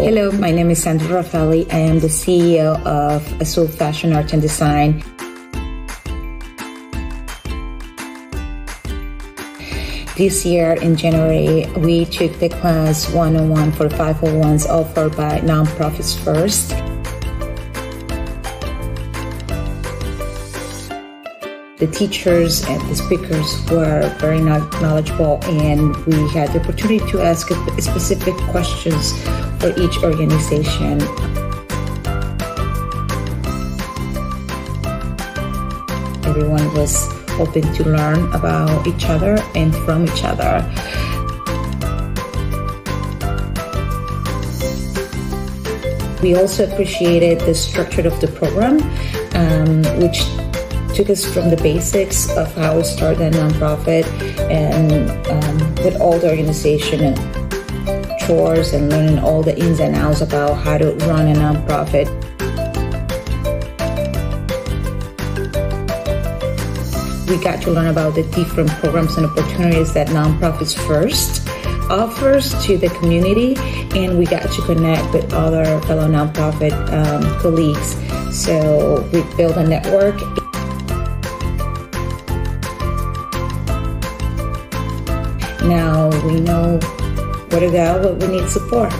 Hello, my name is Sandra Raffaelli. I am the CEO of Azul Fashion Art and Design. This year in January, we took the class 101 for 501s offered by Nonprofits First. The teachers and the speakers were very knowledgeable, and we had the opportunity to ask specific questions for each organization. Everyone was open to learn about each other and from each other. We also appreciated the structure of the program, um, which took us from the basics of how we started a nonprofit and um, with all the organization and chores and learning all the ins and outs about how to run a nonprofit. We got to learn about the different programs and opportunities that Nonprofits First offers to the community, and we got to connect with other fellow nonprofit um, colleagues. So we built a network. Now we know where to go, what we need support.